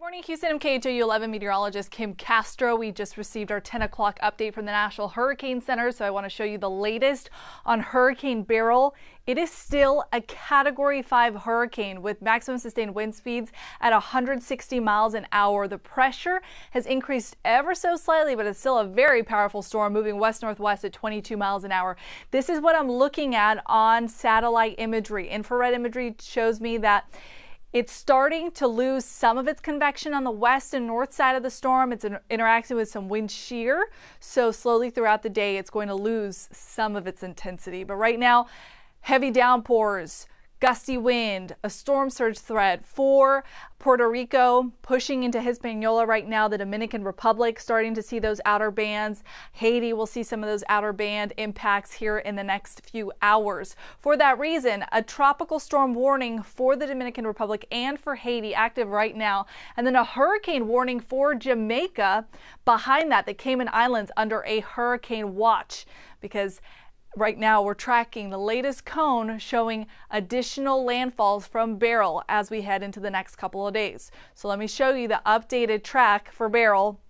Good morning, Houston MKHOU 11 meteorologist Kim Castro. We just received our 10 o'clock update from the National Hurricane Center, so I want to show you the latest on Hurricane Beryl. It is still a Category 5 hurricane with maximum sustained wind speeds at 160 miles an hour. The pressure has increased ever so slightly, but it's still a very powerful storm moving west northwest at 22 miles an hour. This is what I'm looking at on satellite imagery. Infrared imagery shows me that it's starting to lose some of its convection on the west and north side of the storm. It's interacting with some wind shear. So, slowly throughout the day, it's going to lose some of its intensity. But right now, heavy downpours, gusty wind, a storm surge threat for Puerto Rico, pushing into Hispaniola right now, the Dominican Republic starting to see those outer bands. Haiti will see some of those outer band impacts here in the next few hours. For that reason, a tropical storm warning for the Dominican Republic and for Haiti active right now, and then a hurricane warning for Jamaica behind that, the Cayman Islands under a hurricane watch because Right now, we're tracking the latest cone showing additional landfalls from Beryl as we head into the next couple of days. So let me show you the updated track for Beryl.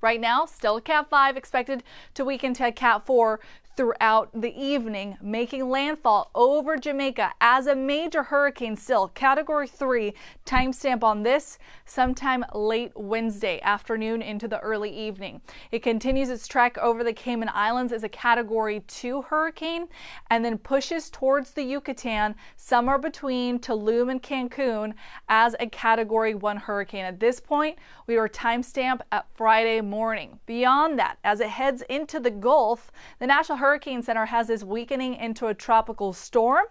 Right now, still Cat 5 expected to weaken to Cat 4 throughout the evening, making landfall over Jamaica as a major hurricane still. Category 3 timestamp on this sometime late Wednesday afternoon into the early evening. It continues its trek over the Cayman Islands as a Category 2 hurricane and then pushes towards the Yucatan somewhere between Tulum and Cancun as a Category 1 hurricane. At this point, we are timestamp at Friday morning. Beyond that, as it heads into the Gulf, the National Hurricane Center has this weakening into a tropical storm.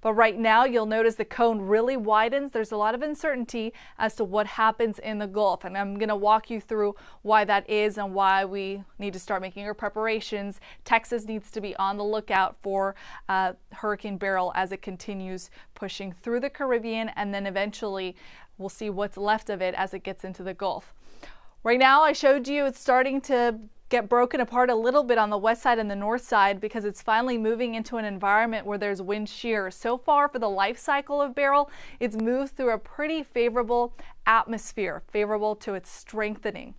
But right now, you'll notice the cone really widens. There's a lot of uncertainty as to what happens in the Gulf. And I'm going to walk you through why that is and why we need to start making our preparations. Texas needs to be on the lookout for uh, Hurricane Beryl as it continues pushing through the Caribbean and then eventually we'll see what's left of it as it gets into the Gulf. Right now, I showed you it's starting to get broken apart a little bit on the west side and the north side because it's finally moving into an environment where there's wind shear. So far for the life cycle of Beryl, it's moved through a pretty favorable atmosphere, favorable to its strengthening.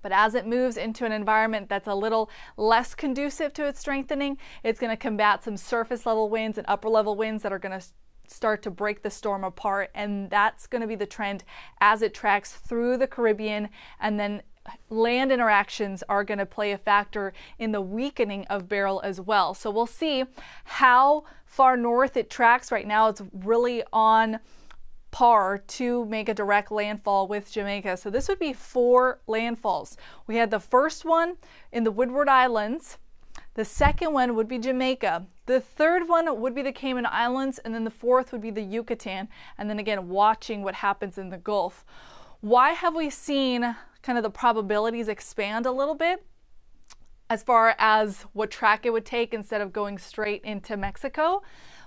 But as it moves into an environment that's a little less conducive to its strengthening, it's going to combat some surface level winds and upper level winds that are going to start to break the storm apart. And that's going to be the trend as it tracks through the Caribbean and then land interactions are going to play a factor in the weakening of Beryl as well. So we'll see how far north it tracks. Right now, it's really on par to make a direct landfall with Jamaica. So this would be four landfalls. We had the first one in the Windward Islands. The second one would be Jamaica. The third one would be the Cayman Islands. And then the fourth would be the Yucatan. And then again, watching what happens in the Gulf. Why have we seen kind of the probabilities expand a little bit as far as what track it would take instead of going straight into Mexico?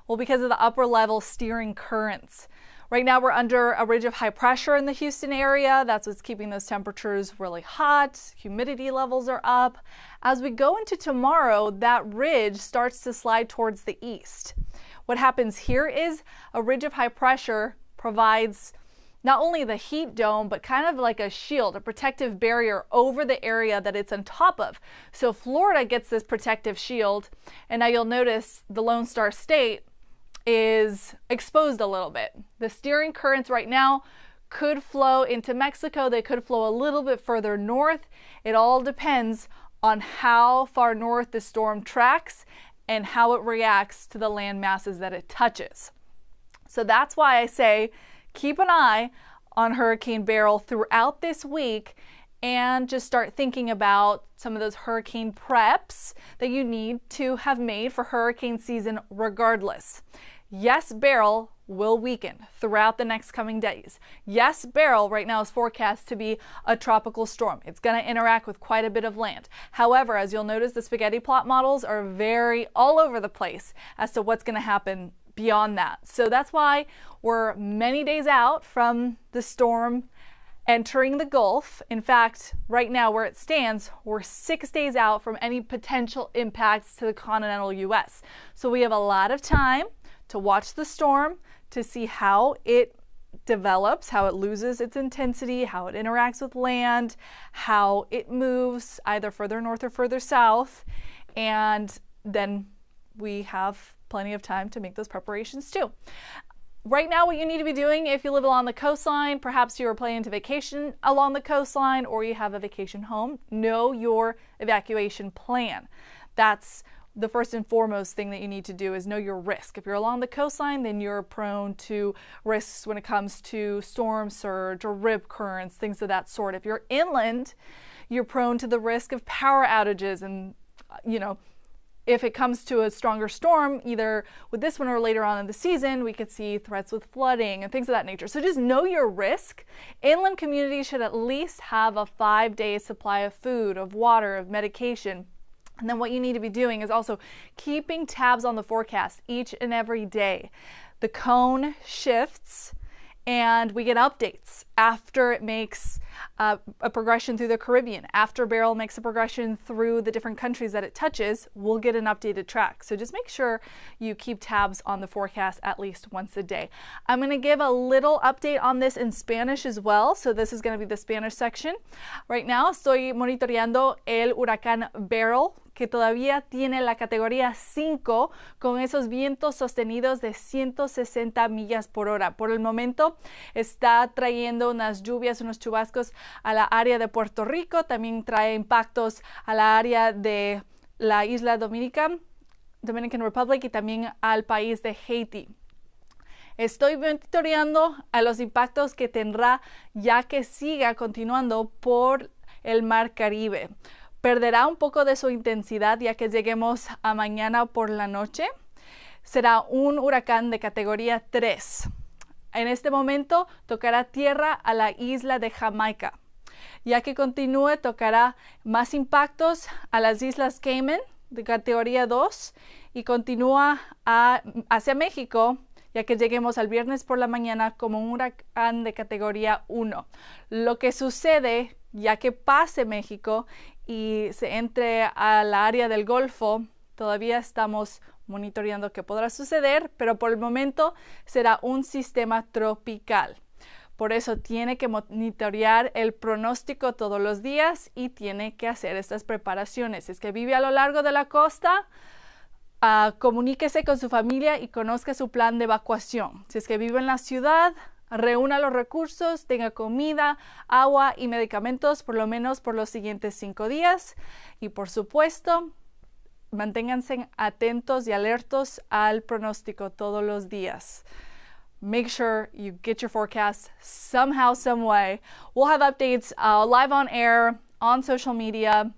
Well, because of the upper level steering currents. Right now, we're under a ridge of high pressure in the Houston area. That's what's keeping those temperatures really hot. Humidity levels are up. As we go into tomorrow, that ridge starts to slide towards the east. What happens here is a ridge of high pressure provides not only the heat dome, but kind of like a shield, a protective barrier over the area that it's on top of. So Florida gets this protective shield, and now you'll notice the Lone Star State is exposed a little bit. The steering currents right now could flow into Mexico, they could flow a little bit further north. It all depends on how far north the storm tracks and how it reacts to the land masses that it touches. So that's why I say keep an eye on Hurricane Beryl throughout this week and just start thinking about some of those hurricane preps that you need to have made for hurricane season regardless. Yes, Beryl will weaken throughout the next coming days. Yes, Beryl right now is forecast to be a tropical storm. It's going to interact with quite a bit of land. However, as you'll notice, the spaghetti plot models are very all over the place as to what's going to happen beyond that. So that's why we're many days out from the storm entering the Gulf. In fact, right now where it stands, we're six days out from any potential impacts to the continental US. So we have a lot of time to watch the storm, to see how it develops, how it loses its intensity, how it interacts with land, how it moves either further north or further south, and then we have plenty of time to make those preparations too. Right now, what you need to be doing if you live along the coastline, perhaps you are planning to vacation along the coastline or you have a vacation home, know your evacuation plan. That's the first and foremost thing that you need to do is know your risk. If you're along the coastline, then you're prone to risks when it comes to storm surge or rip currents, things of that sort. If you're inland, you're prone to the risk of power outages and, you know, if it comes to a stronger storm, either with this one or later on in the season, we could see threats with flooding and things of that nature. So just know your risk. Inland communities should at least have a five day supply of food, of water, of medication. And then what you need to be doing is also keeping tabs on the forecast each and every day. The cone shifts and we get updates after it makes uh, a progression through the Caribbean. After Beryl makes a progression through the different countries that it touches, we'll get an updated track. So just make sure you keep tabs on the forecast at least once a day. I'm going to give a little update on this in Spanish as well. So this is going to be the Spanish section. Right now estoy monitoreando el huracán Beryl que todavía tiene la categoría 5 con esos vientos sostenidos de 160 millas por hora. Por el momento está trayendo unas lluvias, unos chubascos a la área de Puerto Rico, también trae impactos a la área de la isla Dominica, Dominican Republic y también al país de Haití. Estoy monitoreando a los impactos que tendrá ya que siga continuando por el Mar Caribe perderá un poco de su intensidad ya que lleguemos a mañana por la noche. Será un huracán de categoría 3. En este momento tocará tierra a la isla de Jamaica. Ya que continúe, tocará más impactos a las islas Cayman de categoría 2 y continúa hacia México ya que lleguemos al viernes por la mañana como un huracán de categoría 1. Lo que sucede ya que pase México y se entre al área del Golfo, todavía estamos monitoreando qué podrá suceder, pero por el momento será un sistema tropical. Por eso tiene que monitorear el pronóstico todos los días y tiene que hacer estas preparaciones. Es que vive a lo largo de la costa, uh, comuníquese con su familia y conozca su plan de evacuación. Si es que vive en la ciudad, reúna los recursos, tenga comida, agua y medicamentos por lo menos por los siguientes cinco días. Y por supuesto, manténganse atentos y alertos al pronóstico todos los días. Make sure you get your forecast somehow, some way. We'll have updates uh, live on air, on social media,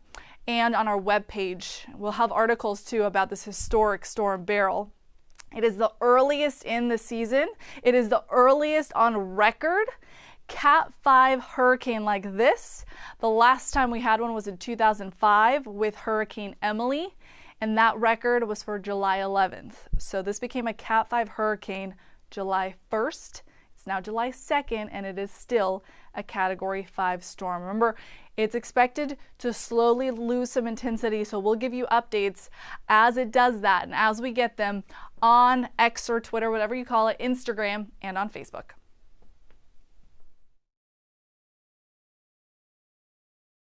and on our webpage. We'll have articles too about this historic storm Beryl. It is the earliest in the season. It is the earliest on record Cat 5 hurricane like this. The last time we had one was in 2005 with Hurricane Emily, and that record was for July 11th. So this became a Cat 5 hurricane July 1st. It's now July 2nd, and it is still a Category 5 storm. Remember, it's expected to slowly lose some intensity, so we'll give you updates as it does that and as we get them on X or Twitter, whatever you call it, Instagram, and on Facebook.